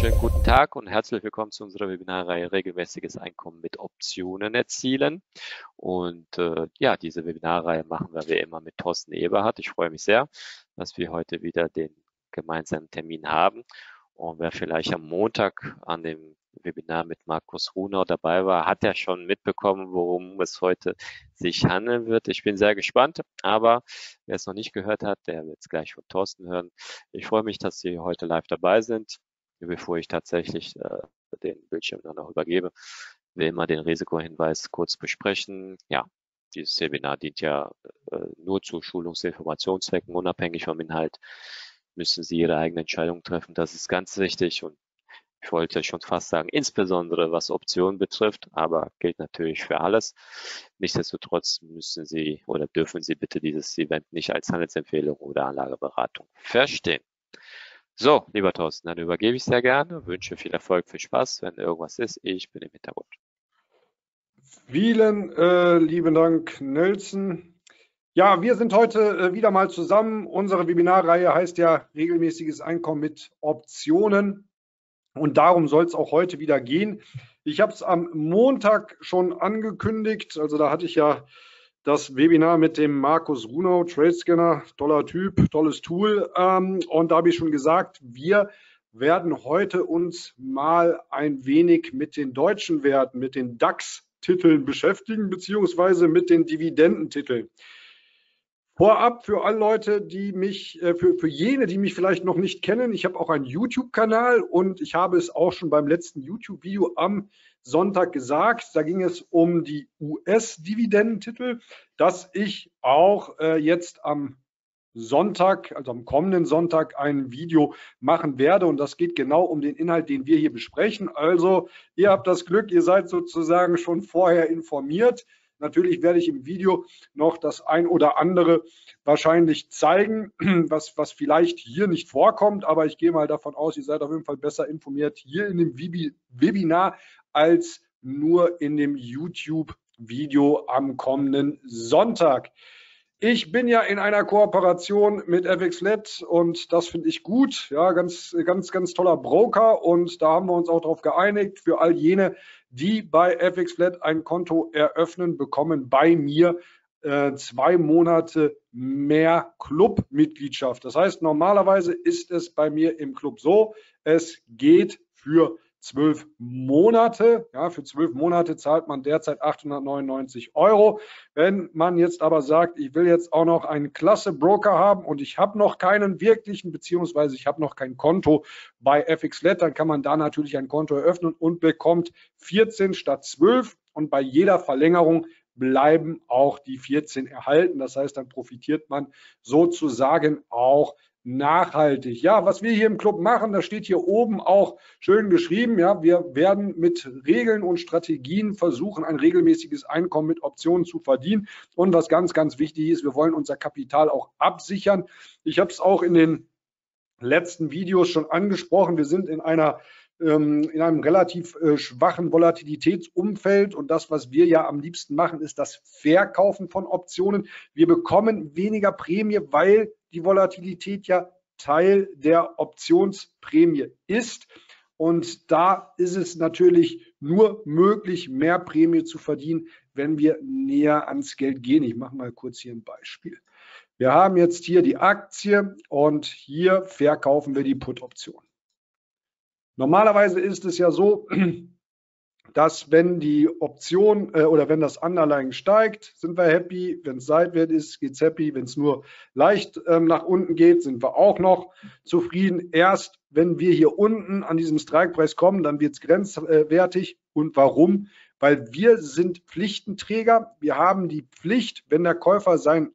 wunderschönen guten Tag und herzlich willkommen zu unserer Webinarreihe Regelmäßiges Einkommen mit Optionen erzielen. Und äh, ja, diese Webinarreihe machen wir wie immer mit Thorsten Eberhardt. Ich freue mich sehr, dass wir heute wieder den gemeinsamen Termin haben. Und wer vielleicht am Montag an dem Webinar mit Markus Runau dabei war, hat ja schon mitbekommen, worum es heute sich handeln wird. Ich bin sehr gespannt, aber wer es noch nicht gehört hat, der wird es gleich von Thorsten hören. Ich freue mich, dass Sie heute live dabei sind. Bevor ich tatsächlich äh, den Bildschirm dann noch übergebe, will immer den Risikohinweis kurz besprechen. Ja, dieses Webinar dient ja äh, nur zu Schulungsinformationszwecken, unabhängig vom Inhalt müssen Sie Ihre eigene Entscheidung treffen. Das ist ganz wichtig und ich wollte schon fast sagen, insbesondere was Optionen betrifft, aber gilt natürlich für alles. Nichtsdestotrotz müssen Sie oder dürfen Sie bitte dieses Event nicht als Handelsempfehlung oder Anlageberatung verstehen. So, lieber Thorsten, dann übergebe ich sehr gerne, wünsche viel Erfolg, viel Spaß. Wenn irgendwas ist, ich bin im Hintergrund. Vielen äh, lieben Dank, Nelson. Ja, wir sind heute äh, wieder mal zusammen. Unsere Webinarreihe heißt ja regelmäßiges Einkommen mit Optionen. Und darum soll es auch heute wieder gehen. Ich habe es am Montag schon angekündigt. Also da hatte ich ja das Webinar mit dem Markus Runau, Tradescanner, toller Typ, tolles Tool. Ähm, und da habe ich schon gesagt, wir werden heute uns mal ein wenig mit den deutschen Werten, mit den DAX-Titeln beschäftigen, beziehungsweise mit den Dividendentiteln. Vorab für alle Leute, die mich, äh, für, für jene, die mich vielleicht noch nicht kennen, ich habe auch einen YouTube-Kanal und ich habe es auch schon beim letzten YouTube-Video am Sonntag gesagt. Da ging es um die US-Dividendentitel, dass ich auch äh, jetzt am Sonntag, also am kommenden Sonntag, ein Video machen werde. Und das geht genau um den Inhalt, den wir hier besprechen. Also, ihr habt das Glück, ihr seid sozusagen schon vorher informiert. Natürlich werde ich im Video noch das ein oder andere wahrscheinlich zeigen, was, was vielleicht hier nicht vorkommt, aber ich gehe mal davon aus, ihr seid auf jeden Fall besser informiert hier in dem Webinar als nur in dem YouTube-Video am kommenden Sonntag. Ich bin ja in einer Kooperation mit FXLET und das finde ich gut. Ja, ganz, ganz, ganz toller Broker und da haben wir uns auch darauf geeinigt. Für all jene, die bei FXFlat ein Konto eröffnen, bekommen bei mir äh, zwei Monate mehr Clubmitgliedschaft. Das heißt, normalerweise ist es bei mir im Club so, es geht für zwölf Monate. Ja, für zwölf Monate zahlt man derzeit 899 Euro. Wenn man jetzt aber sagt, ich will jetzt auch noch einen klasse Broker haben und ich habe noch keinen wirklichen, beziehungsweise ich habe noch kein Konto bei FXLET, dann kann man da natürlich ein Konto eröffnen und bekommt 14 statt 12 und bei jeder Verlängerung bleiben auch die 14 erhalten. Das heißt, dann profitiert man sozusagen auch nachhaltig. Ja, was wir hier im Club machen, das steht hier oben auch schön geschrieben. Ja, wir werden mit Regeln und Strategien versuchen, ein regelmäßiges Einkommen mit Optionen zu verdienen. Und was ganz, ganz wichtig ist, wir wollen unser Kapital auch absichern. Ich habe es auch in den letzten Videos schon angesprochen. Wir sind in einer in einem relativ äh, schwachen Volatilitätsumfeld. Und das, was wir ja am liebsten machen, ist das Verkaufen von Optionen. Wir bekommen weniger Prämie, weil die Volatilität ja Teil der Optionsprämie ist. Und da ist es natürlich nur möglich, mehr Prämie zu verdienen, wenn wir näher ans Geld gehen. Ich mache mal kurz hier ein Beispiel. Wir haben jetzt hier die Aktie und hier verkaufen wir die Put-Option. Normalerweise ist es ja so, dass wenn die Option äh, oder wenn das Underlying steigt, sind wir happy. Wenn es seitwärts ist, geht es happy. Wenn es nur leicht ähm, nach unten geht, sind wir auch noch zufrieden. Erst wenn wir hier unten an diesem Strikepreis kommen, dann wird es grenzwertig. Und warum? Weil wir sind Pflichtenträger. Wir haben die Pflicht, wenn der Käufer sein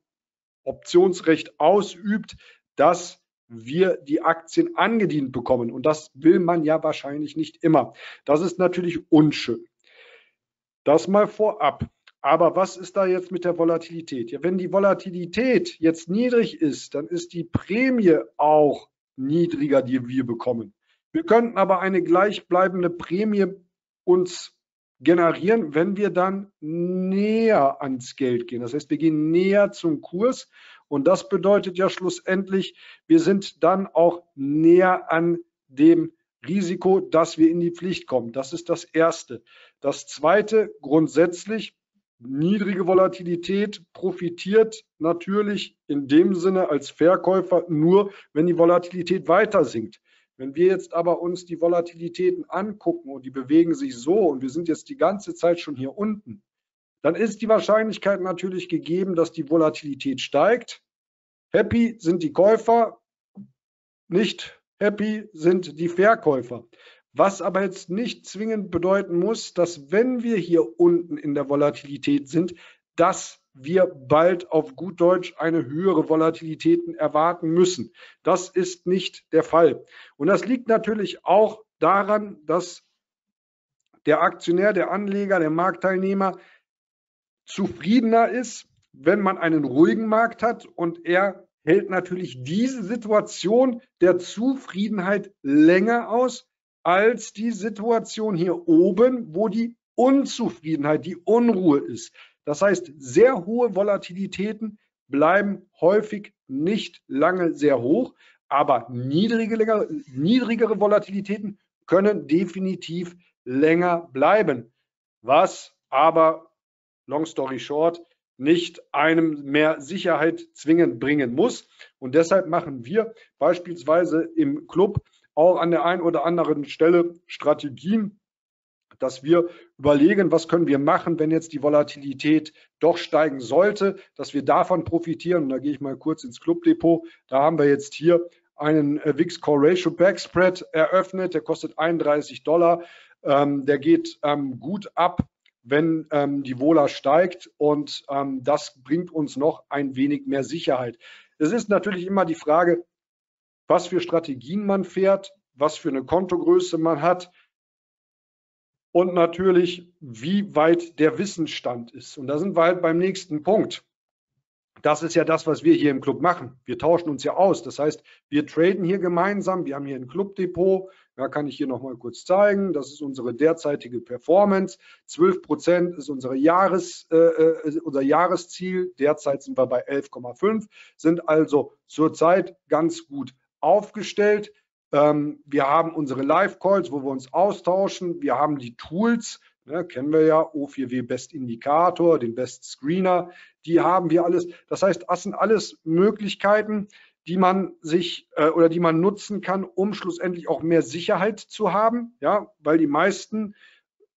Optionsrecht ausübt, dass wir die Aktien angedient bekommen. Und das will man ja wahrscheinlich nicht immer. Das ist natürlich unschön. Das mal vorab. Aber was ist da jetzt mit der Volatilität? Ja, wenn die Volatilität jetzt niedrig ist, dann ist die Prämie auch niedriger, die wir bekommen. Wir könnten aber eine gleichbleibende Prämie uns generieren, wenn wir dann näher ans Geld gehen. Das heißt, wir gehen näher zum Kurs und das bedeutet ja schlussendlich, wir sind dann auch näher an dem Risiko, dass wir in die Pflicht kommen. Das ist das Erste. Das Zweite, grundsätzlich, niedrige Volatilität profitiert natürlich in dem Sinne als Verkäufer nur, wenn die Volatilität weiter sinkt. Wenn wir jetzt aber uns die Volatilitäten angucken und die bewegen sich so und wir sind jetzt die ganze Zeit schon hier unten, dann ist die Wahrscheinlichkeit natürlich gegeben, dass die Volatilität steigt. Happy sind die Käufer, nicht happy sind die Verkäufer. Was aber jetzt nicht zwingend bedeuten muss, dass wenn wir hier unten in der Volatilität sind, dass wir bald auf gut Deutsch eine höhere Volatilitäten erwarten müssen. Das ist nicht der Fall. Und das liegt natürlich auch daran, dass der Aktionär, der Anleger, der Marktteilnehmer zufriedener ist, wenn man einen ruhigen Markt hat und er hält natürlich diese Situation der Zufriedenheit länger aus als die Situation hier oben, wo die Unzufriedenheit, die Unruhe ist. Das heißt, sehr hohe Volatilitäten bleiben häufig nicht lange sehr hoch, aber niedrige, niedrigere Volatilitäten können definitiv länger bleiben. Was aber, long story short, nicht einem mehr Sicherheit zwingend bringen muss. Und deshalb machen wir beispielsweise im Club auch an der einen oder anderen Stelle Strategien, dass wir überlegen, was können wir machen, wenn jetzt die Volatilität doch steigen sollte, dass wir davon profitieren. Und da gehe ich mal kurz ins Clubdepot. Da haben wir jetzt hier einen äh, VIX Core Ratio Backspread eröffnet. Der kostet 31 Dollar. Ähm, der geht ähm, gut ab wenn ähm, die Vola steigt und ähm, das bringt uns noch ein wenig mehr Sicherheit. Es ist natürlich immer die Frage, was für Strategien man fährt, was für eine Kontogröße man hat und natürlich, wie weit der Wissensstand ist. Und da sind wir halt beim nächsten Punkt. Das ist ja das, was wir hier im Club machen. Wir tauschen uns ja aus. Das heißt, wir traden hier gemeinsam. Wir haben hier ein Clubdepot. Ja, kann ich hier nochmal kurz zeigen. Das ist unsere derzeitige Performance. 12 Prozent ist unsere Jahres, äh, äh unser Jahresziel. Derzeit sind wir bei 11,5, sind also zurzeit ganz gut aufgestellt. Ähm, wir haben unsere Live-Calls, wo wir uns austauschen. Wir haben die Tools, ne, kennen wir ja, O4W Best Indikator, den Best Screener, die haben wir alles. Das heißt, das sind alles Möglichkeiten, die man sich äh, oder die man nutzen kann, um schlussendlich auch mehr Sicherheit zu haben, ja, weil die meisten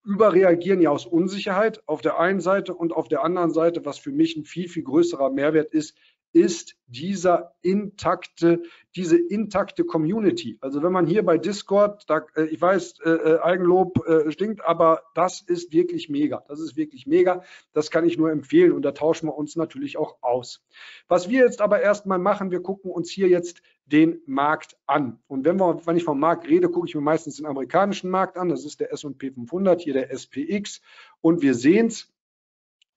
überreagieren ja aus Unsicherheit auf der einen Seite und auf der anderen Seite, was für mich ein viel, viel größerer Mehrwert ist, ist dieser intakte, diese intakte Community. Also wenn man hier bei Discord, da, äh, ich weiß, äh, äh, Eigenlob stinkt, aber das ist wirklich mega. Das ist wirklich mega. Das kann ich nur empfehlen und da tauschen wir uns natürlich auch aus. Was wir jetzt aber erstmal machen, wir gucken uns hier jetzt den Markt an. Und wenn, wir, wenn ich vom Markt rede, gucke ich mir meistens den amerikanischen Markt an. Das ist der S&P 500, hier der SPX. Und wir sehen es,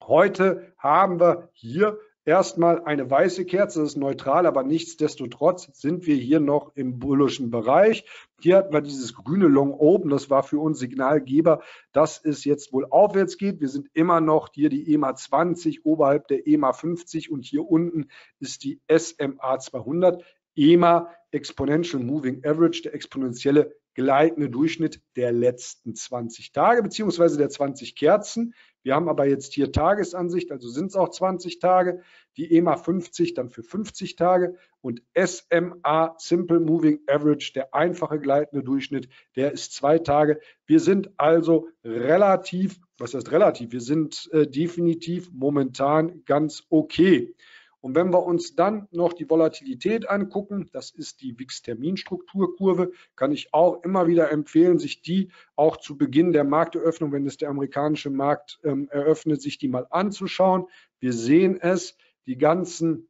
heute haben wir hier erstmal eine weiße Kerze, das ist neutral, aber nichtsdestotrotz sind wir hier noch im bullischen Bereich. Hier hatten wir dieses grüne Long Open, das war für uns Signalgeber, dass es jetzt wohl aufwärts geht. Wir sind immer noch hier die EMA 20 oberhalb der EMA 50 und hier unten ist die SMA 200. EMA Exponential Moving Average, der exponentielle gleitende Durchschnitt der letzten 20 Tage beziehungsweise der 20 Kerzen. Wir haben aber jetzt hier Tagesansicht, also sind es auch 20 Tage. Die EMA 50 dann für 50 Tage und SMA Simple Moving Average, der einfache gleitende Durchschnitt, der ist zwei Tage. Wir sind also relativ, was heißt relativ? Wir sind äh, definitiv momentan ganz okay. Und wenn wir uns dann noch die Volatilität angucken, das ist die WIX-Terminstrukturkurve, kann ich auch immer wieder empfehlen, sich die auch zu Beginn der Markteröffnung, wenn es der amerikanische Markt ähm, eröffnet, sich die mal anzuschauen. Wir sehen es, die ganzen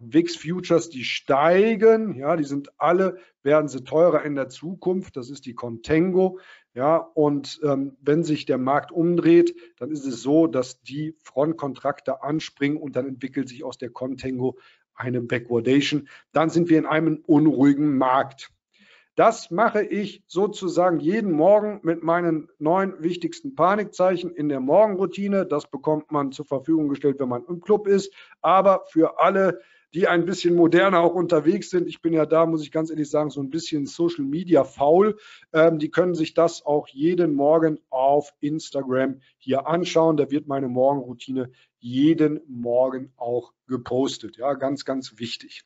WIX Futures, die steigen, ja, die sind alle, werden sie teurer in der Zukunft. Das ist die Contango. Ja, und ähm, wenn sich der Markt umdreht, dann ist es so, dass die Frontkontrakte anspringen und dann entwickelt sich aus der Contango eine Backwardation. Dann sind wir in einem unruhigen Markt. Das mache ich sozusagen jeden Morgen mit meinen neun wichtigsten Panikzeichen in der Morgenroutine. Das bekommt man zur Verfügung gestellt, wenn man im Club ist. Aber für alle die ein bisschen moderner auch unterwegs sind. Ich bin ja da, muss ich ganz ehrlich sagen, so ein bisschen Social Media faul. Ähm, die können sich das auch jeden Morgen auf Instagram hier anschauen. Da wird meine Morgenroutine jeden Morgen auch gepostet. Ja, ganz, ganz wichtig.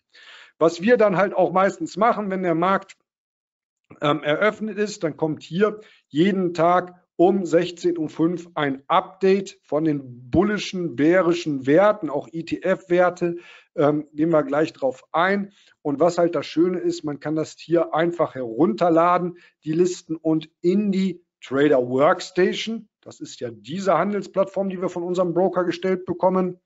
Was wir dann halt auch meistens machen, wenn der Markt ähm, eröffnet ist, dann kommt hier jeden Tag um 16.05 Uhr ein Update von den bullischen, bärischen Werten, auch ETF-Werte, ähm, gehen wir gleich drauf ein. Und was halt das Schöne ist, man kann das hier einfach herunterladen, die Listen und in die Trader Workstation, das ist ja diese Handelsplattform, die wir von unserem Broker gestellt bekommen,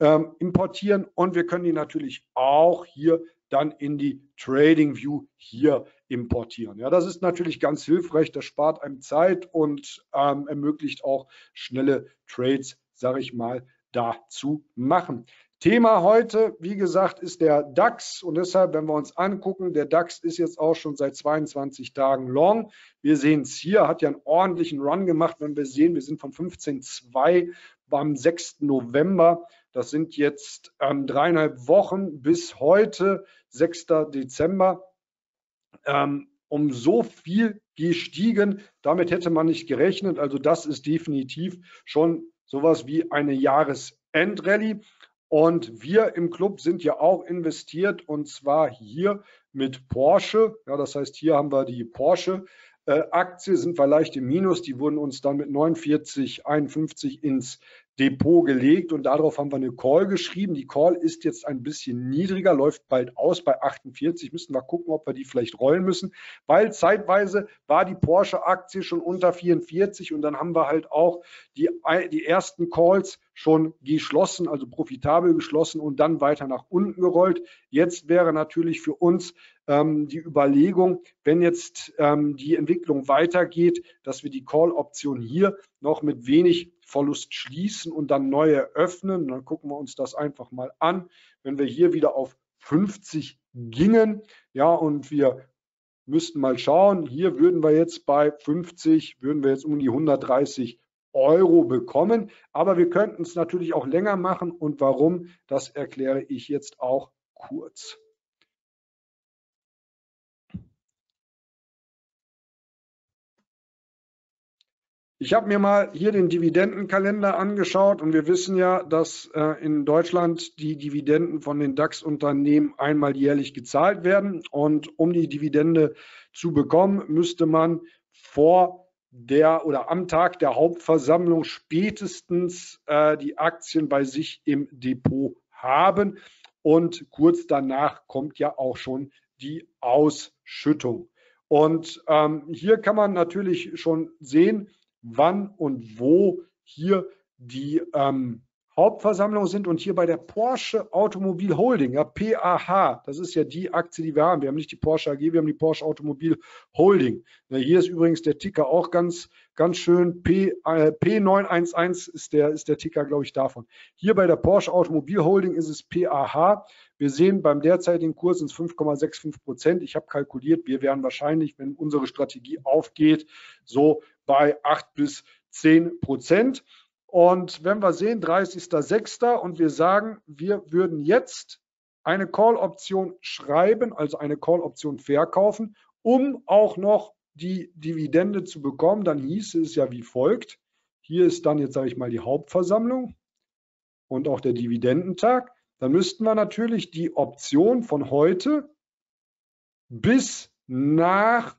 ähm, importieren. Und wir können die natürlich auch hier dann in die Trading View hier importieren. Ja, das ist natürlich ganz hilfreich. Das spart einem Zeit und ähm, ermöglicht auch schnelle Trades, sage ich mal, da zu machen. Thema heute, wie gesagt, ist der DAX und deshalb, wenn wir uns angucken, der DAX ist jetzt auch schon seit 22 Tagen long. Wir sehen es hier, hat ja einen ordentlichen Run gemacht. Wenn wir sehen, wir sind von 15,2 am 6. November. Das sind jetzt ähm, dreieinhalb Wochen bis heute, 6. Dezember ähm, um so viel gestiegen. Damit hätte man nicht gerechnet. Also das ist definitiv schon sowas wie eine Jahresendrallye. Und wir im Club sind ja auch investiert und zwar hier mit Porsche. Ja, das heißt, hier haben wir die Porsche. Äh, Aktie sind wir leicht im Minus. Die wurden uns dann mit 49,51 ins Depot gelegt und darauf haben wir eine Call geschrieben. Die Call ist jetzt ein bisschen niedriger, läuft bald aus bei 48. Müssen wir gucken, ob wir die vielleicht rollen müssen, weil zeitweise war die Porsche-Aktie schon unter 44 und dann haben wir halt auch die, die ersten Calls schon geschlossen, also profitabel geschlossen und dann weiter nach unten gerollt. Jetzt wäre natürlich für uns ähm, die Überlegung, wenn jetzt ähm, die Entwicklung weitergeht, dass wir die Call-Option hier noch mit wenig Verlust schließen und dann neu eröffnen. dann gucken wir uns das einfach mal an. Wenn wir hier wieder auf 50 gingen, ja, und wir müssten mal schauen, hier würden wir jetzt bei 50, würden wir jetzt um die 130 Euro bekommen. Aber wir könnten es natürlich auch länger machen. Und warum, das erkläre ich jetzt auch kurz. Ich habe mir mal hier den Dividendenkalender angeschaut und wir wissen ja, dass äh, in Deutschland die Dividenden von den DAX-Unternehmen einmal jährlich gezahlt werden. Und um die Dividende zu bekommen, müsste man vor der oder am Tag der Hauptversammlung spätestens äh, die Aktien bei sich im Depot haben. Und kurz danach kommt ja auch schon die Ausschüttung. Und ähm, hier kann man natürlich schon sehen, wann und wo hier die ähm, Hauptversammlungen sind und hier bei der Porsche Automobil Holding, ja, PAH, das ist ja die Aktie, die wir haben. Wir haben nicht die Porsche AG, wir haben die Porsche Automobil Holding. Ja, hier ist übrigens der Ticker auch ganz, ganz schön. P, äh, P911 ist der, ist der Ticker, glaube ich, davon. Hier bei der Porsche Automobil Holding ist es PAH. Wir sehen beim derzeitigen Kurs sind es 5,65 Prozent. Ich habe kalkuliert, wir werden wahrscheinlich, wenn unsere Strategie aufgeht, so bei 8 bis 10 Prozent. Und wenn wir sehen, 30.06. und wir sagen, wir würden jetzt eine Call-Option schreiben, also eine Call-Option verkaufen, um auch noch die Dividende zu bekommen, dann hieße es ja wie folgt. Hier ist dann jetzt, sage ich mal, die Hauptversammlung und auch der Dividendentag. Dann müssten wir natürlich die Option von heute bis nach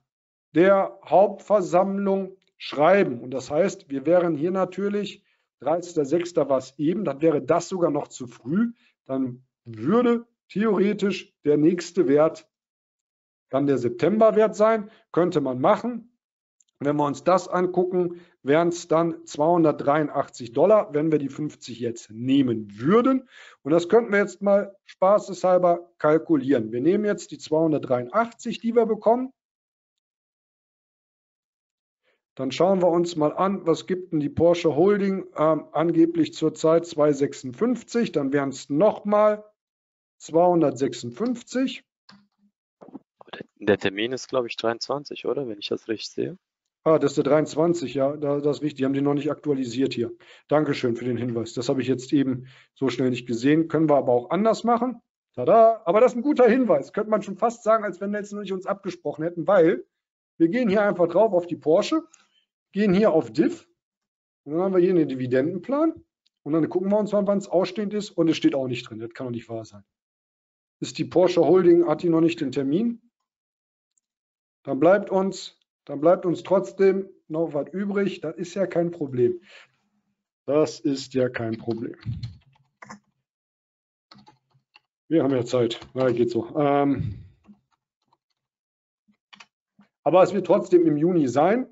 der Hauptversammlung schreiben. Und das heißt, wir wären hier natürlich 30.06. war es eben, dann wäre das sogar noch zu früh. Dann würde theoretisch der nächste Wert dann der Septemberwert sein. Könnte man machen. Wenn wir uns das angucken, wären es dann 283 Dollar, wenn wir die 50 jetzt nehmen würden. Und das könnten wir jetzt mal spaßeshalber kalkulieren. Wir nehmen jetzt die 283, die wir bekommen, dann schauen wir uns mal an, was gibt denn die Porsche Holding ähm, angeblich zurzeit 256, dann wären es nochmal 256. Der Termin ist, glaube ich, 23, oder? Wenn ich das richtig sehe. Ah, das ist der 23, ja, das ist richtig. Die haben die noch nicht aktualisiert hier. Dankeschön für den Hinweis. Das habe ich jetzt eben so schnell nicht gesehen. Können wir aber auch anders machen. Tada! Aber das ist ein guter Hinweis. Könnte man schon fast sagen, als wenn Nelson und ich uns abgesprochen hätten, weil wir gehen hier einfach drauf auf die Porsche, gehen hier auf Div und dann haben wir hier einen Dividendenplan und dann gucken wir uns mal, wann es ausstehend ist und es steht auch nicht drin. Das kann doch nicht wahr sein. Ist die Porsche Holding, hat die noch nicht den Termin? Dann bleibt uns, dann bleibt uns trotzdem noch was übrig. Das ist ja kein Problem. Das ist ja kein Problem. Wir haben ja Zeit. Ja, geht so. Ähm, aber es wird trotzdem im Juni sein.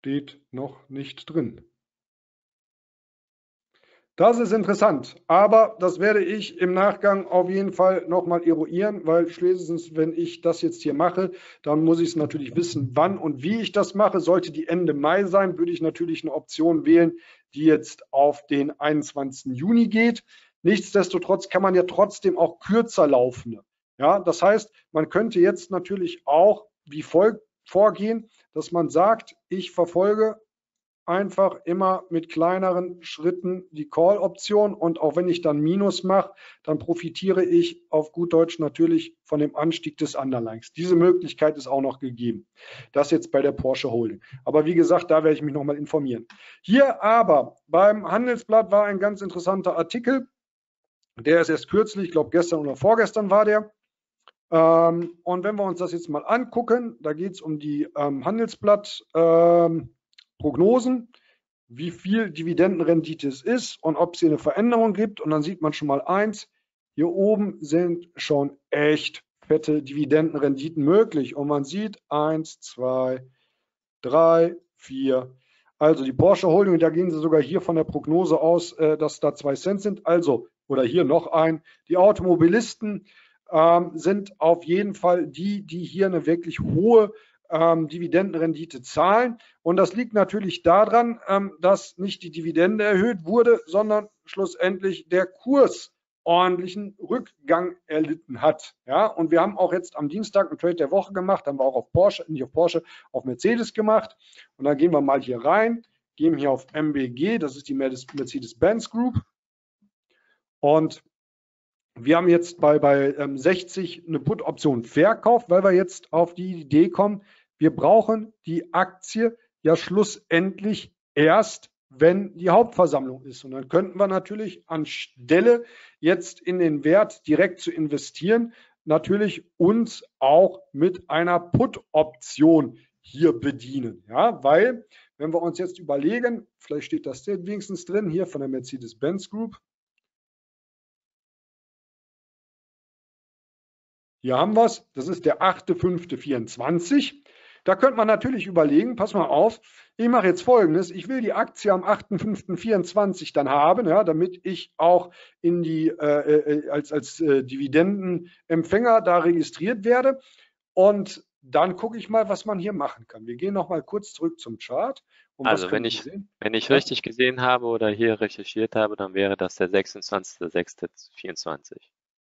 Steht noch nicht drin. Das ist interessant, aber das werde ich im Nachgang auf jeden Fall nochmal eruieren, weil spätestens, wenn ich das jetzt hier mache, dann muss ich es natürlich wissen, wann und wie ich das mache. Sollte die Ende Mai sein, würde ich natürlich eine Option wählen, die jetzt auf den 21. Juni geht. Nichtsdestotrotz kann man ja trotzdem auch kürzer laufende. Ja, das heißt, man könnte jetzt natürlich auch wie folgt vorgehen, dass man sagt, ich verfolge einfach immer mit kleineren Schritten die Call-Option und auch wenn ich dann Minus mache, dann profitiere ich auf gut Deutsch natürlich von dem Anstieg des Underlines. Diese Möglichkeit ist auch noch gegeben. Das jetzt bei der Porsche Holding. Aber wie gesagt, da werde ich mich nochmal informieren. Hier aber beim Handelsblatt war ein ganz interessanter Artikel. Der ist erst kürzlich, ich glaube gestern oder vorgestern war der. Ähm, und wenn wir uns das jetzt mal angucken, da geht es um die ähm, Handelsblatt. Ähm, wie viel Dividendenrendite es ist und ob es hier eine Veränderung gibt. Und dann sieht man schon mal eins, hier oben sind schon echt fette Dividendenrenditen möglich. Und man sieht eins, zwei, drei, vier. Also die Porsche Holding, da gehen sie sogar hier von der Prognose aus, äh, dass da zwei Cent sind. Also, oder hier noch ein. Die Automobilisten ähm, sind auf jeden Fall die, die hier eine wirklich hohe ähm, Dividendenrendite zahlen. Und das liegt natürlich daran, ähm, dass nicht die Dividende erhöht wurde, sondern schlussendlich der Kurs ordentlichen Rückgang erlitten hat. Ja, und wir haben auch jetzt am Dienstag einen Trade der Woche gemacht, haben wir auch auf Porsche, nicht auf Porsche, auf Mercedes gemacht. Und dann gehen wir mal hier rein, gehen hier auf MBG, das ist die Mercedes-Benz Group. Und wir haben jetzt bei, bei ähm, 60 eine Put-Option verkauft, weil wir jetzt auf die Idee kommen, wir brauchen die Aktie ja schlussendlich erst, wenn die Hauptversammlung ist. Und dann könnten wir natürlich anstelle jetzt in den Wert direkt zu investieren, natürlich uns auch mit einer Put-Option hier bedienen. Ja, weil, wenn wir uns jetzt überlegen, vielleicht steht das wenigstens drin hier von der Mercedes-Benz Group, Hier haben wir es. Das ist der 8.5.24. Da könnte man natürlich überlegen, pass mal auf, ich mache jetzt folgendes, ich will die Aktie am 8.5.24 dann haben, ja, damit ich auch in die, äh, äh, als, als äh, Dividendenempfänger da registriert werde. Und dann gucke ich mal, was man hier machen kann. Wir gehen noch mal kurz zurück zum Chart. also wenn ich, wenn ich richtig gesehen habe oder hier recherchiert habe, dann wäre das der 26.06.24.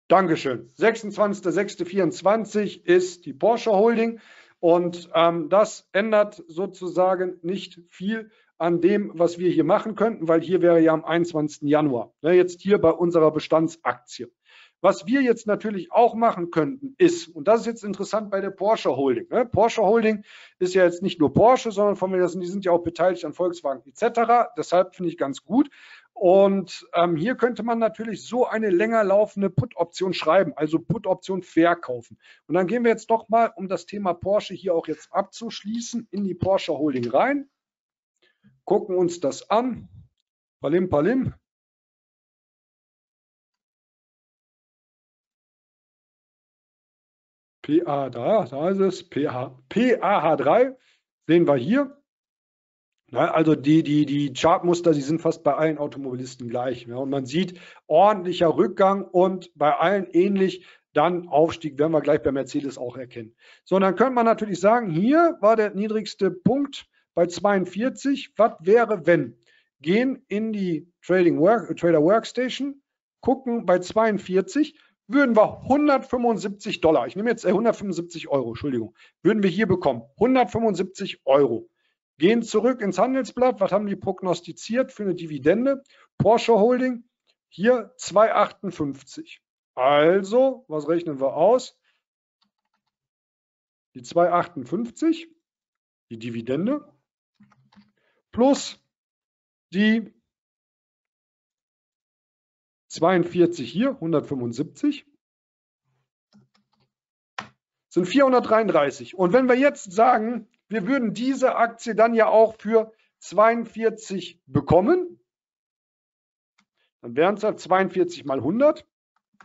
Dankeschön. 26.06.24 ist die Porsche Holding und ähm, das ändert sozusagen nicht viel an dem, was wir hier machen könnten, weil hier wäre ja am 21. Januar, ne, jetzt hier bei unserer Bestandsaktie. Was wir jetzt natürlich auch machen könnten, ist, und das ist jetzt interessant bei der Porsche Holding. Ne? Porsche Holding ist ja jetzt nicht nur Porsche, sondern von mir, die sind ja auch beteiligt an Volkswagen etc. Deshalb finde ich ganz gut. Und ähm, hier könnte man natürlich so eine länger laufende Put-Option schreiben, also Put-Option verkaufen. Und dann gehen wir jetzt doch mal, um das Thema Porsche hier auch jetzt abzuschließen, in die Porsche Holding rein, gucken uns das an. Palim, palim. PA, da, da ist es, PH, PAH3 sehen wir hier. Ja, also die, die, die Chartmuster, die sind fast bei allen Automobilisten gleich. Und man sieht ordentlicher Rückgang und bei allen ähnlich dann Aufstieg, werden wir gleich bei Mercedes auch erkennen. So, dann könnte man natürlich sagen, hier war der niedrigste Punkt bei 42. Was wäre, wenn? Gehen in die Trading Work, Trader Workstation, gucken bei 42, würden wir 175 Dollar, ich nehme jetzt 175 äh, Euro, Entschuldigung, würden wir hier bekommen. 175 Euro. Gehen zurück ins Handelsblatt. Was haben die prognostiziert für eine Dividende? Porsche Holding, hier 2,58. Also, was rechnen wir aus? Die 2,58, die Dividende, plus die 42 hier, 175, sind 433. Und wenn wir jetzt sagen, wir würden diese Aktie dann ja auch für 42 bekommen, dann wären es halt 42 mal 100.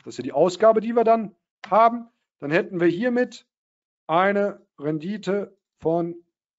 Das ist ja die Ausgabe, die wir dann haben. Dann hätten wir hiermit eine Rendite von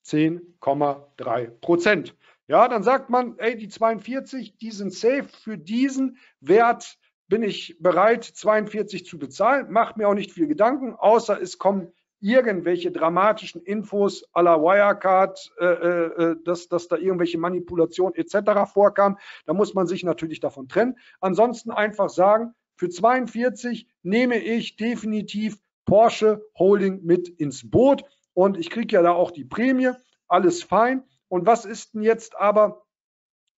10,3 Prozent. Ja, dann sagt man, ey, die 42, die sind safe. Für diesen Wert bin ich bereit, 42 zu bezahlen. Macht mir auch nicht viel Gedanken, außer es kommen irgendwelche dramatischen Infos à la Wirecard, äh, äh, äh dass, dass da irgendwelche Manipulationen etc. vorkam. Da muss man sich natürlich davon trennen. Ansonsten einfach sagen, für 42 nehme ich definitiv Porsche Holding mit ins Boot und ich kriege ja da auch die Prämie. Alles fein. Und was ist denn jetzt aber,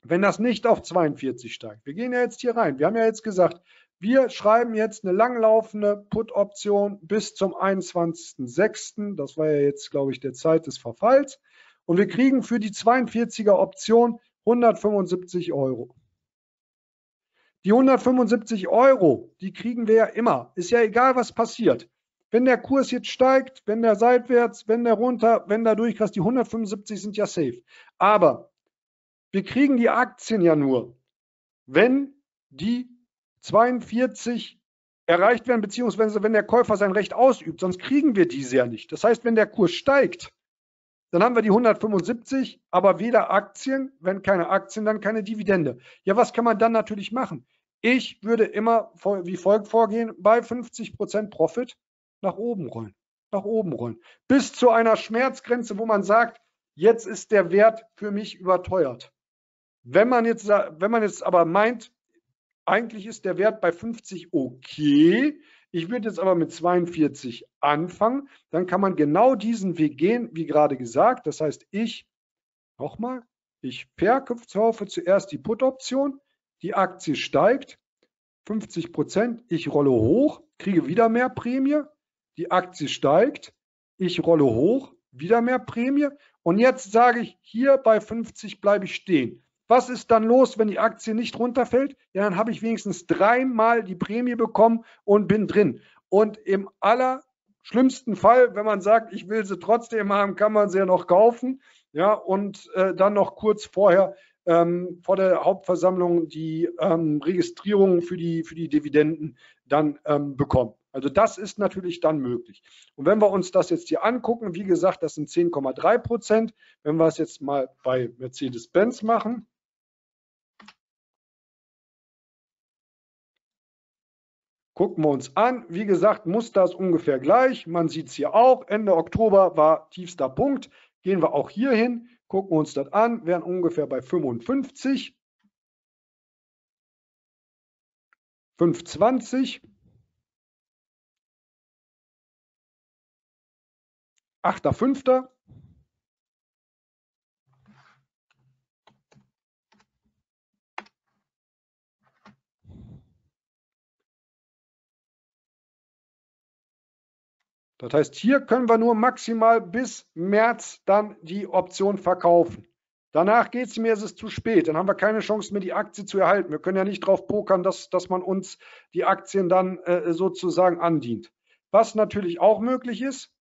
wenn das nicht auf 42 steigt? Wir gehen ja jetzt hier rein. Wir haben ja jetzt gesagt, wir schreiben jetzt eine langlaufende Put-Option bis zum 21.06. Das war ja jetzt, glaube ich, der Zeit des Verfalls. Und wir kriegen für die 42er Option 175 Euro. Die 175 Euro, die kriegen wir ja immer. Ist ja egal, was passiert. Wenn der Kurs jetzt steigt, wenn der seitwärts, wenn der runter, wenn der durchkrast, die 175 sind ja safe. Aber wir kriegen die Aktien ja nur, wenn die 42 erreicht werden, beziehungsweise wenn der Käufer sein Recht ausübt, sonst kriegen wir diese ja nicht. Das heißt, wenn der Kurs steigt, dann haben wir die 175, aber weder Aktien, wenn keine Aktien, dann keine Dividende. Ja, was kann man dann natürlich machen? Ich würde immer wie folgt vorgehen, bei 50% Profit nach oben rollen, nach oben rollen, bis zu einer Schmerzgrenze, wo man sagt, jetzt ist der Wert für mich überteuert. Wenn man jetzt, wenn man jetzt aber meint, eigentlich ist der Wert bei 50 okay. Ich würde jetzt aber mit 42 anfangen. Dann kann man genau diesen Weg gehen, wie gerade gesagt. Das heißt, ich, nochmal, ich verkaufe zuerst die Put-Option. Die Aktie steigt 50 Prozent. Ich rolle hoch, kriege wieder mehr Prämie. Die Aktie steigt. Ich rolle hoch, wieder mehr Prämie. Und jetzt sage ich, hier bei 50 bleibe ich stehen. Was ist dann los, wenn die Aktie nicht runterfällt? Ja, dann habe ich wenigstens dreimal die Prämie bekommen und bin drin. Und im allerschlimmsten Fall, wenn man sagt, ich will sie trotzdem haben, kann man sie ja noch kaufen. Ja, und äh, dann noch kurz vorher ähm, vor der Hauptversammlung die ähm, Registrierung für die, für die Dividenden dann ähm, bekommen. Also das ist natürlich dann möglich. Und wenn wir uns das jetzt hier angucken, wie gesagt, das sind 10,3 Prozent. Wenn wir es jetzt mal bei Mercedes-Benz machen, Gucken wir uns an. Wie gesagt, Muster ist ungefähr gleich. Man sieht es hier auch. Ende Oktober war tiefster Punkt. Gehen wir auch hier hin, gucken uns das an, wären ungefähr bei 55. 520. 8.5. Das heißt, hier können wir nur maximal bis März dann die Option verkaufen. Danach geht es mir, ist es zu spät. Dann haben wir keine Chance mehr, die Aktie zu erhalten. Wir können ja nicht drauf pokern, dass, dass man uns die Aktien dann äh, sozusagen andient. Was natürlich auch möglich ist,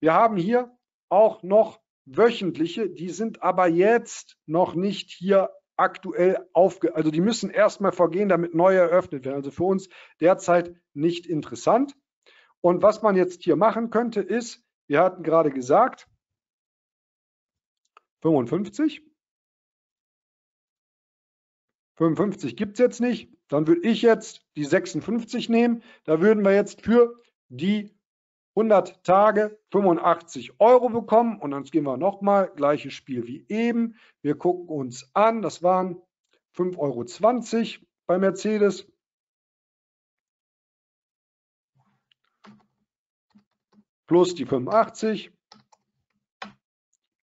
wir haben hier auch noch wöchentliche, die sind aber jetzt noch nicht hier aktuell aufge... Also die müssen erstmal vergehen, damit neue eröffnet werden. Also für uns derzeit nicht interessant. Und was man jetzt hier machen könnte, ist, wir hatten gerade gesagt, 55. 55 gibt es jetzt nicht. Dann würde ich jetzt die 56 nehmen. Da würden wir jetzt für die 100 Tage 85 Euro bekommen. Und dann gehen wir nochmal, gleiches Spiel wie eben. Wir gucken uns an, das waren 5,20 Euro bei Mercedes. Plus die 85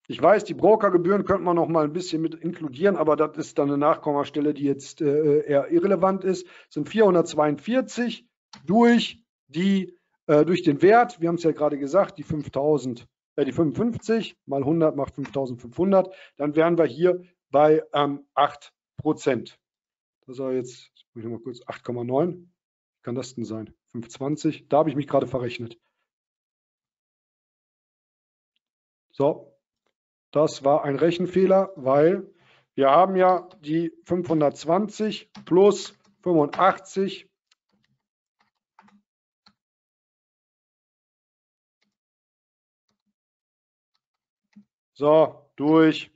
Ich weiß, die Brokergebühren könnte man noch mal ein bisschen mit inkludieren, aber das ist dann eine Nachkommastelle, die jetzt äh, eher irrelevant ist. Das sind 442 durch die äh, durch den Wert. Wir haben es ja gerade gesagt, die 5000, äh, die 55 mal 100 macht 5500. Dann wären wir hier bei ähm, 8 Prozent. Das ist jetzt, ich mal kurz 8,9. Kann das denn sein? 520. Da habe ich mich gerade verrechnet. So, das war ein Rechenfehler, weil wir haben ja die 520 plus 85 So, durch.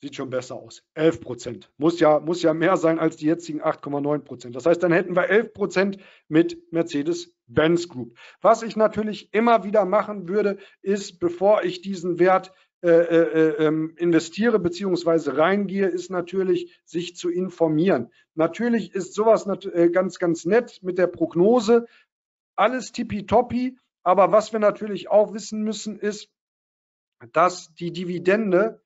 Sieht schon besser aus. 11 Prozent. Muss ja, muss ja mehr sein als die jetzigen 8,9 Prozent. Das heißt, dann hätten wir 11 Prozent mit Mercedes-Benz Group. Was ich natürlich immer wieder machen würde, ist, bevor ich diesen Wert äh, äh, äh, investiere bzw. reingehe, ist natürlich, sich zu informieren. Natürlich ist sowas äh, ganz, ganz nett mit der Prognose. Alles tippitoppi. Aber was wir natürlich auch wissen müssen, ist, dass die Dividende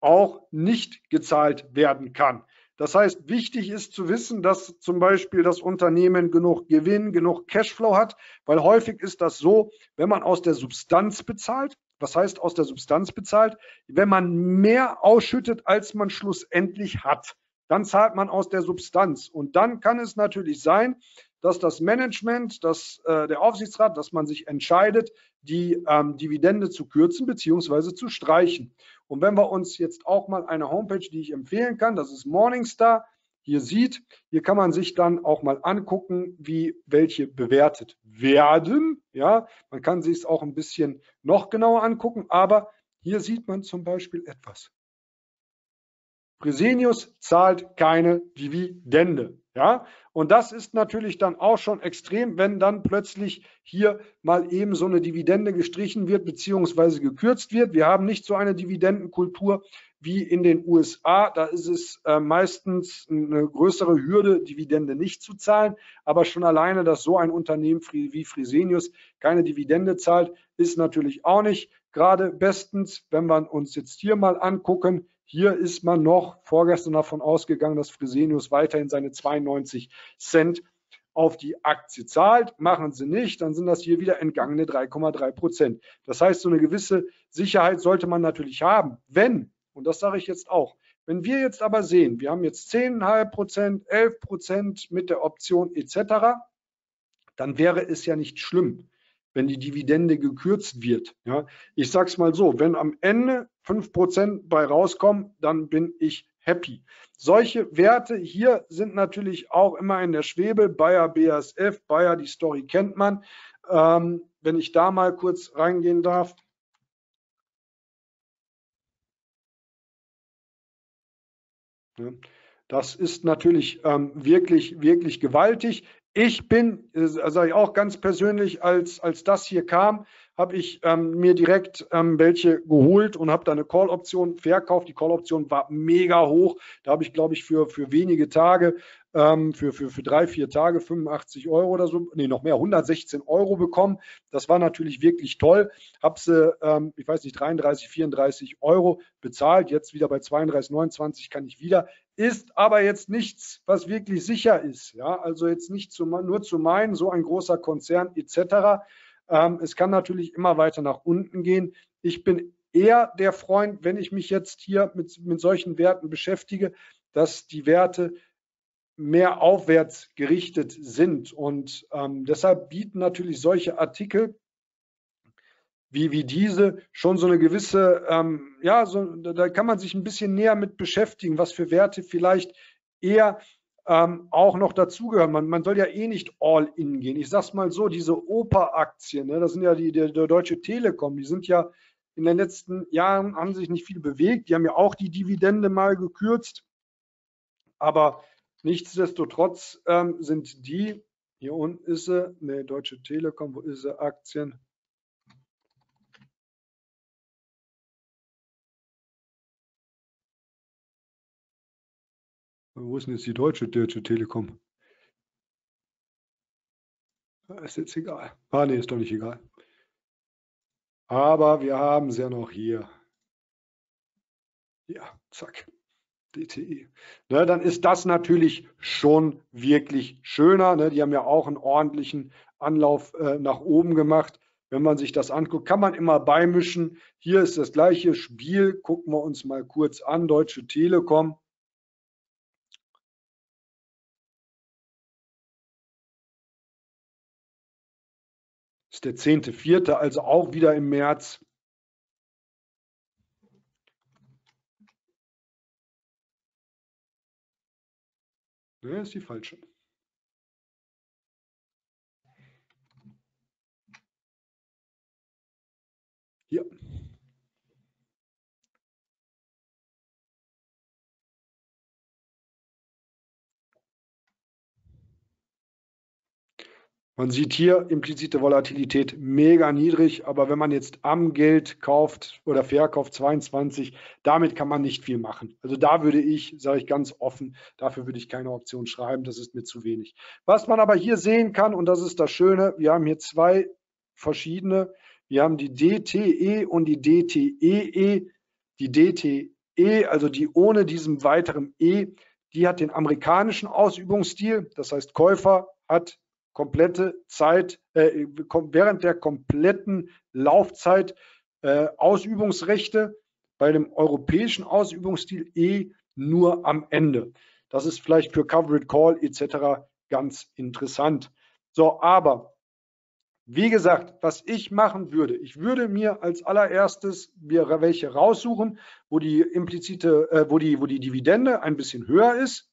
auch nicht gezahlt werden kann. Das heißt, wichtig ist zu wissen, dass zum Beispiel das Unternehmen genug Gewinn, genug Cashflow hat, weil häufig ist das so, wenn man aus der Substanz bezahlt, was heißt aus der Substanz bezahlt? Wenn man mehr ausschüttet, als man schlussendlich hat, dann zahlt man aus der Substanz. Und dann kann es natürlich sein, dass das Management, dass äh, der Aufsichtsrat, dass man sich entscheidet, die ähm, Dividende zu kürzen bzw. zu streichen. Und wenn wir uns jetzt auch mal eine Homepage, die ich empfehlen kann, das ist Morningstar, hier sieht, hier kann man sich dann auch mal angucken, wie welche bewertet werden. Ja, man kann sich es auch ein bisschen noch genauer angucken, aber hier sieht man zum Beispiel etwas. Fresenius zahlt keine Dividende. Ja, und das ist natürlich dann auch schon extrem, wenn dann plötzlich hier mal eben so eine Dividende gestrichen wird beziehungsweise gekürzt wird. Wir haben nicht so eine Dividendenkultur wie in den USA. Da ist es äh, meistens eine größere Hürde, Dividende nicht zu zahlen. Aber schon alleine, dass so ein Unternehmen wie Fresenius keine Dividende zahlt, ist natürlich auch nicht gerade bestens. Wenn wir uns jetzt hier mal angucken, hier ist man noch vorgestern davon ausgegangen, dass Fresenius weiterhin seine 92 Cent auf die Aktie zahlt. Machen sie nicht, dann sind das hier wieder entgangene 3,3 Prozent. Das heißt, so eine gewisse Sicherheit sollte man natürlich haben. Wenn, und das sage ich jetzt auch, wenn wir jetzt aber sehen, wir haben jetzt 10,5 Prozent, 11 Prozent mit der Option etc., dann wäre es ja nicht schlimm wenn die Dividende gekürzt wird. Ja, ich sage es mal so, wenn am Ende 5% bei rauskommen, dann bin ich happy. Solche Werte hier sind natürlich auch immer in der Schwebe. Bayer BASF, Bayer, die Story kennt man. Ähm, wenn ich da mal kurz reingehen darf. Das ist natürlich ähm, wirklich, wirklich gewaltig. Ich bin, äh, sage ich auch ganz persönlich, als, als das hier kam, habe ich ähm, mir direkt ähm, welche geholt und habe da eine Call-Option verkauft. Die Call-Option war mega hoch. Da habe ich, glaube ich, für, für wenige Tage, ähm, für, für, für drei, vier Tage 85 Euro oder so, nee, noch mehr, 116 Euro bekommen. Das war natürlich wirklich toll. Habe sie, ähm, ich weiß nicht, 33, 34 Euro bezahlt. Jetzt wieder bei 32, 29 kann ich wieder ist aber jetzt nichts, was wirklich sicher ist. Ja, also jetzt nicht zu, nur zu meinen, so ein großer Konzern etc. Ähm, es kann natürlich immer weiter nach unten gehen. Ich bin eher der Freund, wenn ich mich jetzt hier mit, mit solchen Werten beschäftige, dass die Werte mehr aufwärts gerichtet sind. Und ähm, deshalb bieten natürlich solche Artikel wie, wie diese schon so eine gewisse, ähm, ja, so, da kann man sich ein bisschen näher mit beschäftigen, was für Werte vielleicht eher ähm, auch noch dazugehören. Man, man soll ja eh nicht all in gehen. Ich sag's mal so, diese Oper-Aktien, ne, das sind ja die der, der Deutsche Telekom, die sind ja in den letzten Jahren haben sich nicht viel bewegt. Die haben ja auch die Dividende mal gekürzt. Aber nichtsdestotrotz ähm, sind die, hier unten ist sie, ne, Deutsche Telekom, wo ist sie, Aktien? Wo ist denn jetzt die deutsche, deutsche Telekom? Ist jetzt egal. Ah, nee, ist doch nicht egal. Aber wir haben es ja noch hier. Ja, zack. DTE. Ne, dann ist das natürlich schon wirklich schöner. Ne? Die haben ja auch einen ordentlichen Anlauf äh, nach oben gemacht. Wenn man sich das anguckt, kann man immer beimischen. Hier ist das gleiche Spiel. Gucken wir uns mal kurz an. Deutsche Telekom. Ist der 10.4., also auch wieder im März. Ne, ist die falsche. Hier. Man sieht hier implizite Volatilität mega niedrig, aber wenn man jetzt am Geld kauft oder verkauft 22, damit kann man nicht viel machen. Also da würde ich, sage ich ganz offen, dafür würde ich keine Option schreiben, das ist mir zu wenig. Was man aber hier sehen kann, und das ist das Schöne, wir haben hier zwei verschiedene, wir haben die DTE und die DTEE. Die DTE, also die ohne diesem weiteren E, die hat den amerikanischen Ausübungsstil, das heißt Käufer hat komplette Zeit, äh, während der kompletten Laufzeit äh, Ausübungsrechte, bei dem europäischen Ausübungsstil eh nur am Ende. Das ist vielleicht für Covered Call etc. ganz interessant. So, aber wie gesagt, was ich machen würde, ich würde mir als allererstes mir welche raussuchen, wo die implizite, äh, wo die, wo die Dividende ein bisschen höher ist,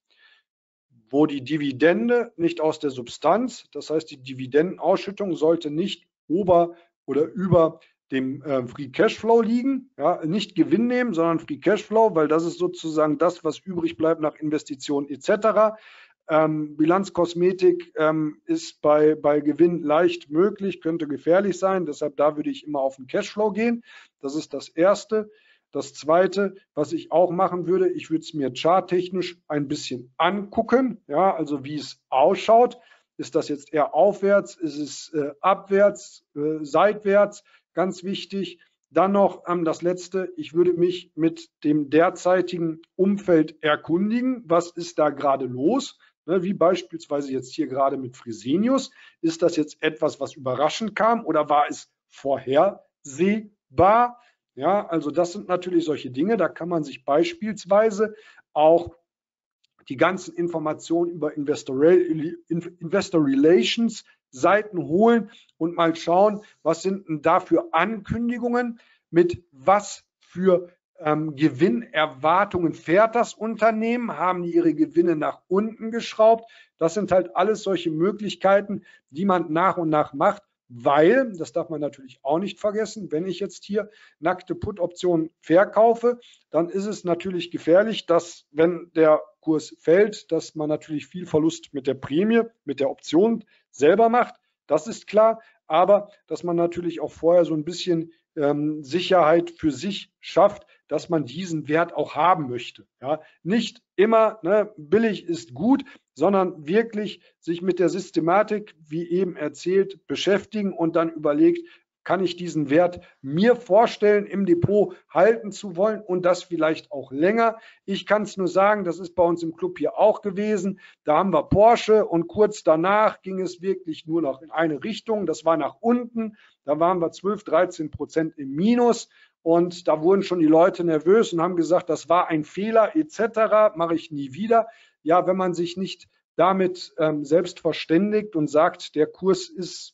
wo die Dividende nicht aus der Substanz, das heißt die Dividendenausschüttung sollte nicht ober oder über dem äh, Free Cashflow liegen, ja, nicht Gewinn nehmen, sondern Free Cashflow, weil das ist sozusagen das, was übrig bleibt nach Investitionen etc. Ähm, Bilanzkosmetik ähm, ist bei, bei Gewinn leicht möglich, könnte gefährlich sein, deshalb da würde ich immer auf den Cashflow gehen. Das ist das Erste. Das Zweite, was ich auch machen würde, ich würde es mir charttechnisch ein bisschen angucken, ja, also wie es ausschaut. Ist das jetzt eher aufwärts? Ist es äh, abwärts, äh, seitwärts? Ganz wichtig. Dann noch ähm, das Letzte. Ich würde mich mit dem derzeitigen Umfeld erkundigen. Was ist da gerade los? Ne, wie beispielsweise jetzt hier gerade mit Fresenius. Ist das jetzt etwas, was überraschend kam oder war es vorhersehbar? Ja, also das sind natürlich solche Dinge, da kann man sich beispielsweise auch die ganzen Informationen über Investor, Investor Relations Seiten holen und mal schauen, was sind denn da für Ankündigungen, mit was für ähm, Gewinnerwartungen fährt das Unternehmen, haben die ihre Gewinne nach unten geschraubt. Das sind halt alles solche Möglichkeiten, die man nach und nach macht weil, das darf man natürlich auch nicht vergessen, wenn ich jetzt hier nackte Put-Optionen verkaufe, dann ist es natürlich gefährlich, dass wenn der Kurs fällt, dass man natürlich viel Verlust mit der Prämie, mit der Option selber macht. Das ist klar, aber dass man natürlich auch vorher so ein bisschen ähm, Sicherheit für sich schafft, dass man diesen Wert auch haben möchte. Ja, nicht immer ne, billig ist gut, sondern wirklich sich mit der Systematik, wie eben erzählt, beschäftigen und dann überlegt, kann ich diesen Wert mir vorstellen, im Depot halten zu wollen und das vielleicht auch länger. Ich kann es nur sagen, das ist bei uns im Club hier auch gewesen. Da haben wir Porsche und kurz danach ging es wirklich nur noch in eine Richtung. Das war nach unten. Da waren wir 12, 13 Prozent im Minus. Und da wurden schon die Leute nervös und haben gesagt, das war ein Fehler etc., mache ich nie wieder. Ja, wenn man sich nicht damit ähm, selbst verständigt und sagt, der Kurs ist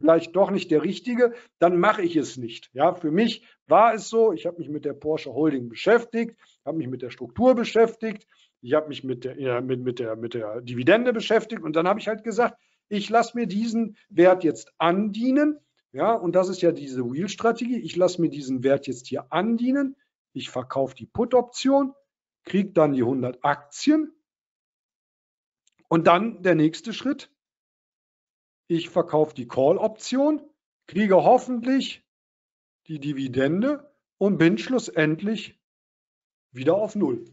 vielleicht doch nicht der richtige, dann mache ich es nicht. Ja, für mich war es so, ich habe mich mit der Porsche Holding beschäftigt, habe mich mit der Struktur beschäftigt, ich habe mich mit der, mit, mit, der, mit der Dividende beschäftigt und dann habe ich halt gesagt, ich lasse mir diesen Wert jetzt andienen ja, und das ist ja diese Wheel-Strategie. Ich lasse mir diesen Wert jetzt hier andienen. Ich verkaufe die Put-Option, kriege dann die 100 Aktien. Und dann der nächste Schritt. Ich verkaufe die Call-Option, kriege hoffentlich die Dividende und bin schlussendlich wieder auf Null.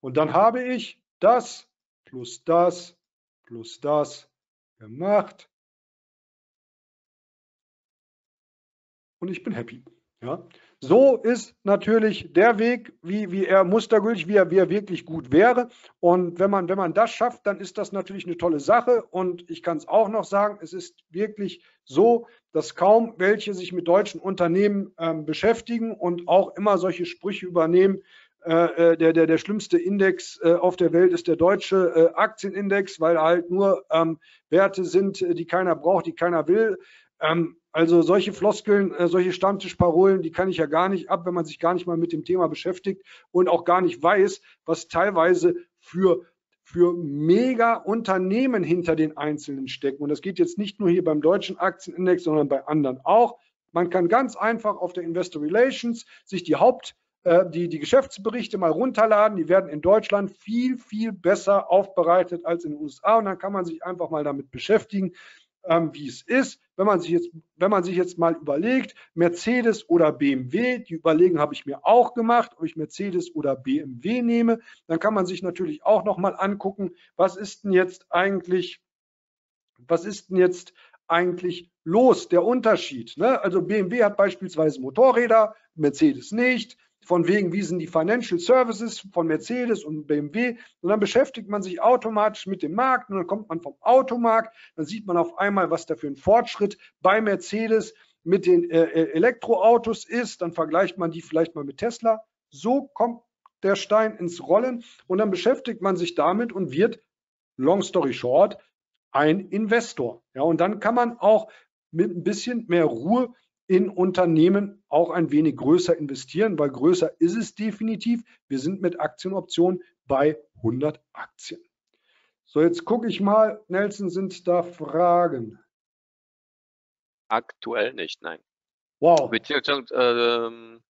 Und dann habe ich das plus das plus das gemacht und ich bin happy. Ja. So ist natürlich der Weg, wie, wie er mustergültig, wie er, wie er wirklich gut wäre. Und wenn man, wenn man das schafft, dann ist das natürlich eine tolle Sache. Und ich kann es auch noch sagen, es ist wirklich so, dass kaum welche sich mit deutschen Unternehmen ähm, beschäftigen und auch immer solche Sprüche übernehmen. Äh, äh der, der, der schlimmste Index äh, auf der Welt ist der deutsche äh, Aktienindex, weil halt nur ähm, Werte sind, äh, die keiner braucht, die keiner will. Ähm, also solche Floskeln, äh, solche Stammtischparolen, die kann ich ja gar nicht ab, wenn man sich gar nicht mal mit dem Thema beschäftigt und auch gar nicht weiß, was teilweise für für Mega-Unternehmen hinter den Einzelnen stecken. Und das geht jetzt nicht nur hier beim deutschen Aktienindex, sondern bei anderen auch. Man kann ganz einfach auf der Investor Relations sich die Haupt, äh, die, die Geschäftsberichte mal runterladen. Die werden in Deutschland viel, viel besser aufbereitet als in den USA. Und dann kann man sich einfach mal damit beschäftigen ähm, wie es ist. Wenn man, sich jetzt, wenn man sich jetzt mal überlegt, Mercedes oder BMW, die Überlegung habe ich mir auch gemacht, ob ich Mercedes oder BMW nehme, dann kann man sich natürlich auch noch mal angucken, was ist denn jetzt eigentlich, was ist denn jetzt eigentlich los, der Unterschied. Ne? Also BMW hat beispielsweise Motorräder, Mercedes nicht von wegen, wie sind die Financial Services von Mercedes und BMW. Und dann beschäftigt man sich automatisch mit dem Markt und dann kommt man vom Automarkt, dann sieht man auf einmal, was da für ein Fortschritt bei Mercedes mit den äh, äh, Elektroautos ist. Dann vergleicht man die vielleicht mal mit Tesla. So kommt der Stein ins Rollen und dann beschäftigt man sich damit und wird, long story short, ein Investor. Ja, und dann kann man auch mit ein bisschen mehr Ruhe in Unternehmen auch ein wenig größer investieren, weil größer ist es definitiv. Wir sind mit Aktienoptionen bei 100 Aktien. So, jetzt gucke ich mal, Nelson, sind da Fragen? Aktuell nicht, nein. Wow. Ähm,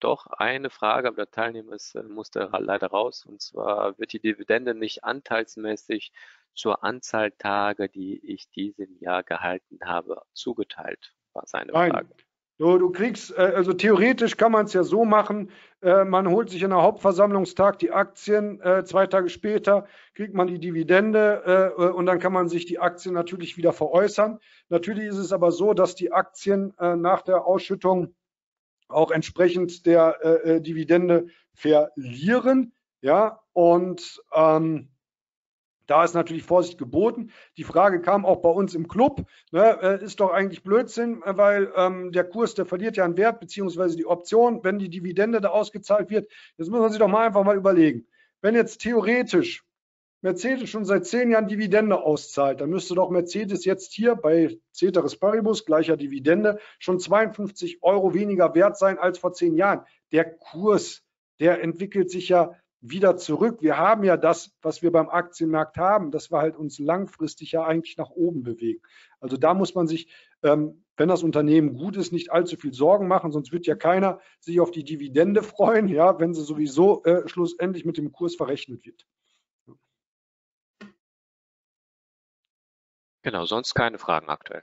doch, eine Frage, aber der Teilnehmer ist, äh, musste leider raus. Und zwar wird die Dividende nicht anteilsmäßig zur Anzahl Tage, die ich diesen Jahr gehalten habe, zugeteilt war seine Nein. Frage. Du, du kriegst, äh, also theoretisch kann man es ja so machen, äh, man holt sich in der Hauptversammlungstag die Aktien, äh, zwei Tage später kriegt man die Dividende und dann kann man sich die Aktien natürlich wieder veräußern. Natürlich ist es aber so, dass die Aktien nach der Ausschüttung auch entsprechend der Dividende verlieren. Ja, und ähm, da ist natürlich Vorsicht geboten. Die Frage kam auch bei uns im Club. Ne, äh, ist doch eigentlich Blödsinn, äh, weil ähm, der Kurs, der verliert ja an Wert, beziehungsweise die Option, wenn die Dividende da ausgezahlt wird. Jetzt muss man sich doch mal einfach mal überlegen. Wenn jetzt theoretisch Mercedes schon seit zehn Jahren Dividende auszahlt, dann müsste doch Mercedes jetzt hier bei Ceteris Paribus, gleicher Dividende, schon 52 Euro weniger wert sein als vor zehn Jahren. Der Kurs, der entwickelt sich ja wieder zurück. Wir haben ja das, was wir beim Aktienmarkt haben, dass wir halt uns langfristig ja eigentlich nach oben bewegen. Also da muss man sich, ähm, wenn das Unternehmen gut ist, nicht allzu viel Sorgen machen, sonst wird ja keiner sich auf die Dividende freuen, ja, wenn sie sowieso äh, schlussendlich mit dem Kurs verrechnet wird. Genau, sonst keine Fragen aktuell.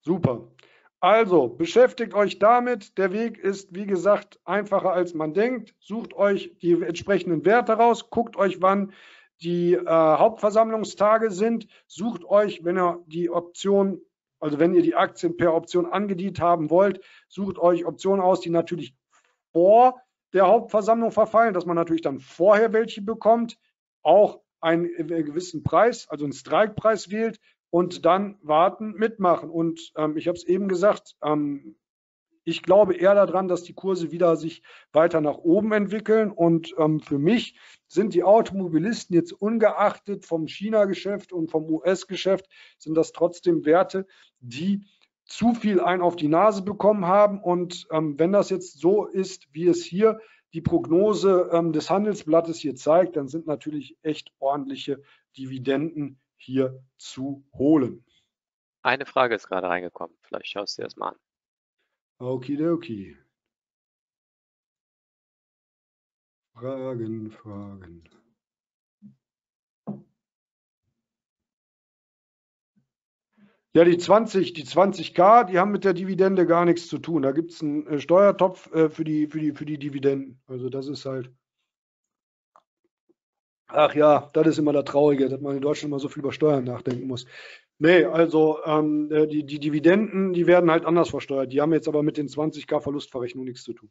Super. Also beschäftigt euch damit. Der Weg ist, wie gesagt, einfacher als man denkt. Sucht euch die entsprechenden Werte raus, guckt euch, wann die äh, Hauptversammlungstage sind. Sucht euch, wenn ihr die Option, also wenn ihr die Aktien per Option angedient haben wollt, sucht euch Optionen aus, die natürlich vor der Hauptversammlung verfallen, dass man natürlich dann vorher welche bekommt, auch einen gewissen Preis, also einen Strikepreis wählt, und dann warten, mitmachen. Und ähm, ich habe es eben gesagt, ähm, ich glaube eher daran, dass die Kurse wieder sich weiter nach oben entwickeln. Und ähm, für mich sind die Automobilisten jetzt ungeachtet vom China-Geschäft und vom US-Geschäft, sind das trotzdem Werte, die zu viel ein auf die Nase bekommen haben. Und ähm, wenn das jetzt so ist, wie es hier die Prognose ähm, des Handelsblattes hier zeigt, dann sind natürlich echt ordentliche Dividenden hier zu holen. Eine Frage ist gerade reingekommen. Vielleicht schaust du dir das mal an. Okidoki. Fragen, Fragen. Ja, die 20, die 20k, die haben mit der Dividende gar nichts zu tun. Da gibt es einen äh, Steuertopf äh, für, die, für, die, für die Dividenden. Also das ist halt Ach ja, das ist immer das Traurige, dass man in Deutschland immer so viel über Steuern nachdenken muss. Nee, also ähm, äh, die, die Dividenden, die werden halt anders versteuert. Die haben jetzt aber mit den 20k Verlustverrechnung nichts zu tun.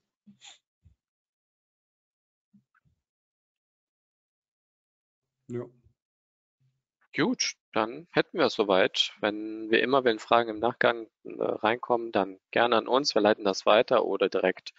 Ja. Gut, dann hätten wir es soweit. Wenn wir immer, wenn Fragen im Nachgang äh, reinkommen, dann gerne an uns. Wir leiten das weiter oder direkt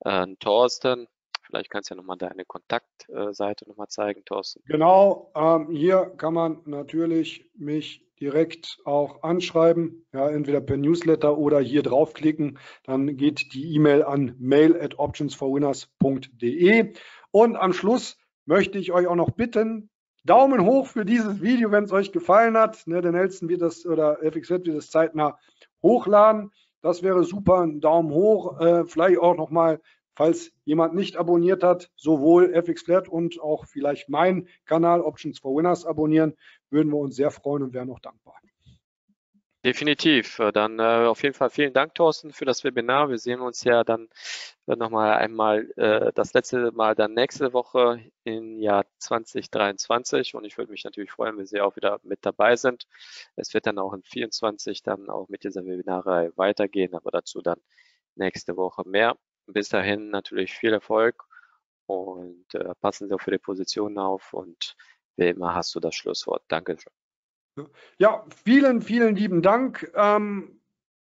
an Thorsten. Vielleicht kannst du ja nochmal deine Kontaktseite nochmal zeigen, Thorsten. Genau, ähm, hier kann man natürlich mich direkt auch anschreiben, ja, entweder per Newsletter oder hier draufklicken. Dann geht die E-Mail an mail at optionsforwinners.de. Und am Schluss möchte ich euch auch noch bitten, Daumen hoch für dieses Video, wenn es euch gefallen hat. Ne, der Nelson wird das oder FXZ wird das zeitnah hochladen. Das wäre super. Ein Daumen hoch. Äh, vielleicht auch nochmal, falls jemand nicht abonniert hat, sowohl FXFlat und auch vielleicht meinen Kanal Options for Winners abonnieren. Würden wir uns sehr freuen und wären auch dankbar. Definitiv. Äh, dann äh, auf jeden Fall vielen Dank, Thorsten, für das Webinar. Wir sehen uns ja dann äh, nochmal einmal äh, das letzte Mal dann nächste Woche im Jahr 2023 und ich würde mich natürlich freuen, wenn Sie auch wieder mit dabei sind. Es wird dann auch in 24 dann auch mit dieser Webinarreihe weitergehen, aber dazu dann nächste Woche mehr. Bis dahin natürlich viel Erfolg und äh, passen Sie auch für die Positionen auf und wie immer hast du das Schlusswort. Dankeschön. Ja, vielen, vielen lieben Dank. Ähm,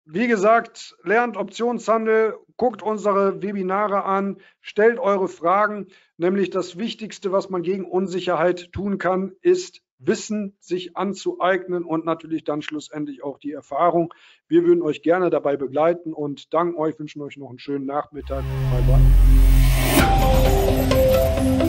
wie gesagt, lernt Optionshandel, guckt unsere Webinare an, stellt eure Fragen. Nämlich das Wichtigste, was man gegen Unsicherheit tun kann, ist Wissen sich anzueignen und natürlich dann schlussendlich auch die Erfahrung. Wir würden euch gerne dabei begleiten und dank euch wünschen euch noch einen schönen Nachmittag. Bye bye.